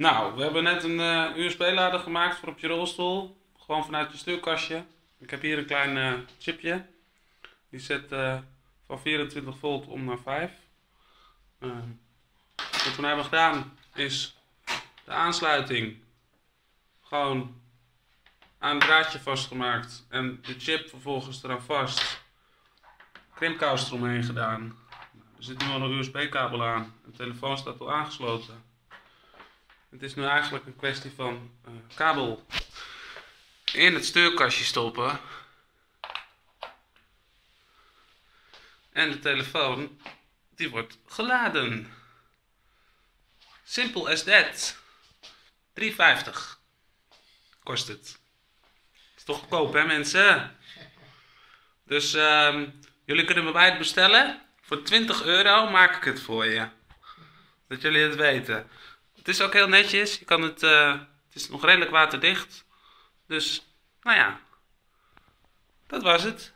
Nou, we hebben net een eh, USB-lader gemaakt voor op je rolstoel. Gewoon vanuit je stuurkastje. Ik heb hier een klein eh, chipje. Die zet eh, van 24 volt om naar 5. Ehm, wat we nou hebben gedaan is de aansluiting gewoon aan het draadje vastgemaakt. En de chip vervolgens eraan vast. Krimpkous eromheen gedaan. Er zit nu al een USB-kabel aan. De telefoon staat al aangesloten. Het is nu eigenlijk een kwestie van eh, kabel in het stuurkastje stoppen. En de telefoon, die wordt geladen. Simpel as that. 3,50 kost het. Is toch goedkoop hè mensen? Dus ehm, jullie kunnen bij mij het bestellen. Voor 20 euro maak ik het voor je. Dat jullie het weten. Het is ook heel netjes. Je kan het, eh, het is nog redelijk waterdicht. Dus, nou ja. Dat was het.